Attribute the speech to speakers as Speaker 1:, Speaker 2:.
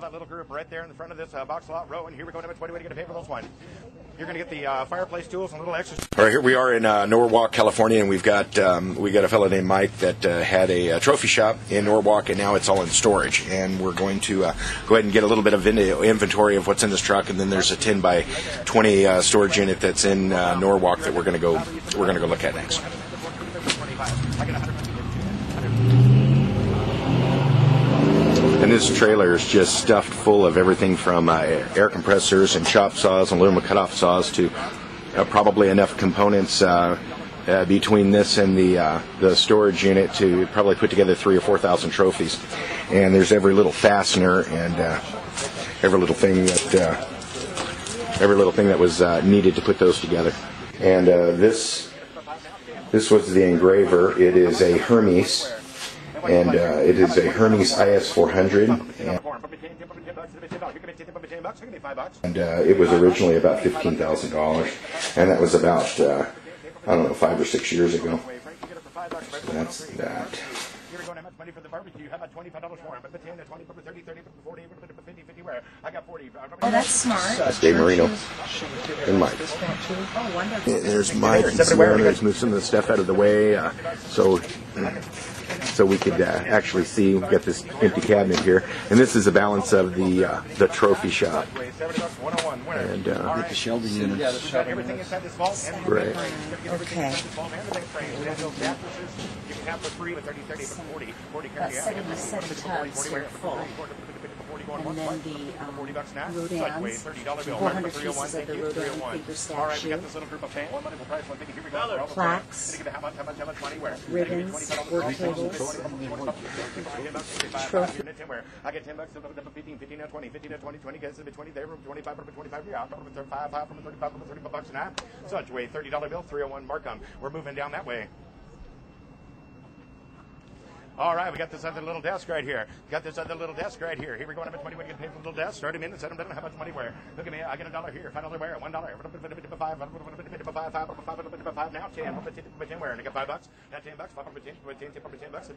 Speaker 1: That little group right there in the front of this uh, box lot row, and here we go. Number 20, what are you going to pay for those one? You're going to get the uh, fireplace tools and a little extra.
Speaker 2: All right, here we are in uh, Norwalk, California, and we've got um, we got a fellow named Mike that uh, had a, uh trophy shop in Norwalk, and now it's all in storage. And we're going to uh, go ahead and get a little bit of inventory of what's in this truck, and then there's a 10 by 20 uh, storage unit that's in uh, Norwalk that we're going to go we're going to go look at next. This trailer is just stuffed full of everything from uh, air compressors and chop saws and aluminum cutoff saws to uh, probably enough components uh, uh, between this and the uh, the storage unit to probably put together three or four thousand trophies. And there's every little fastener and uh, every little thing that every little thing that was needed to put those together. And this this was the engraver. It is a Hermes and uh, it is a Hermes IS 400, and, and uh, it was originally about fifteen thousand dollars, and that was about uh, I don't know five or six years ago. So that's that.
Speaker 1: Here we go. How much money for the barbecue? How about twenty-five dollars more? But 10, 20, 30, 30, 40, 50, 50, where? I got 40.
Speaker 3: Oh, that's smart.
Speaker 2: That's Dave Marino and Mike.
Speaker 3: Oh, wonderful.
Speaker 2: There's Mike and Simona. Let's move some of the stuff out of the way, uh, so so we could uh, actually see. We've got this empty cabinet here, and this is the balance of the uh, the trophy shop. And uh,
Speaker 4: the shelving units.
Speaker 1: Everything inside this vault. and-
Speaker 2: Right.
Speaker 3: Okay.
Speaker 1: Everything framed. And those mattresses, You can have for free with 30, 30, for 40. 40
Speaker 3: About 77 tubs were full. And then the um, Rodans, 400 pieces of the Rodan paper
Speaker 1: All right,
Speaker 3: statue,
Speaker 1: got this little group of fans. One wonderful price. One thing. Here we go.
Speaker 3: plaques, ribbons, work tables, trophy.
Speaker 1: I get 10 bucks, 15, 15 now 20, 15 now 20, 20 gets it 20 there, 25 from 25 here, from 35, 5 from 35 from 35 bucks an hour. Such way, $30 bill, 301 mark on. We're moving down that way. All right, we got this other little desk right here. Got this other little desk right here. Here we go. Much money we get paid for the little desk? Start him in and set him down. How much money where? Look at me. I get a dollar here. Five dollar where? One dollar. Five. Five. Five. Five. Five. Now ten. Ten where? And I got five bucks. Now ten bucks. Five. Ten. Ten. Ten bucks.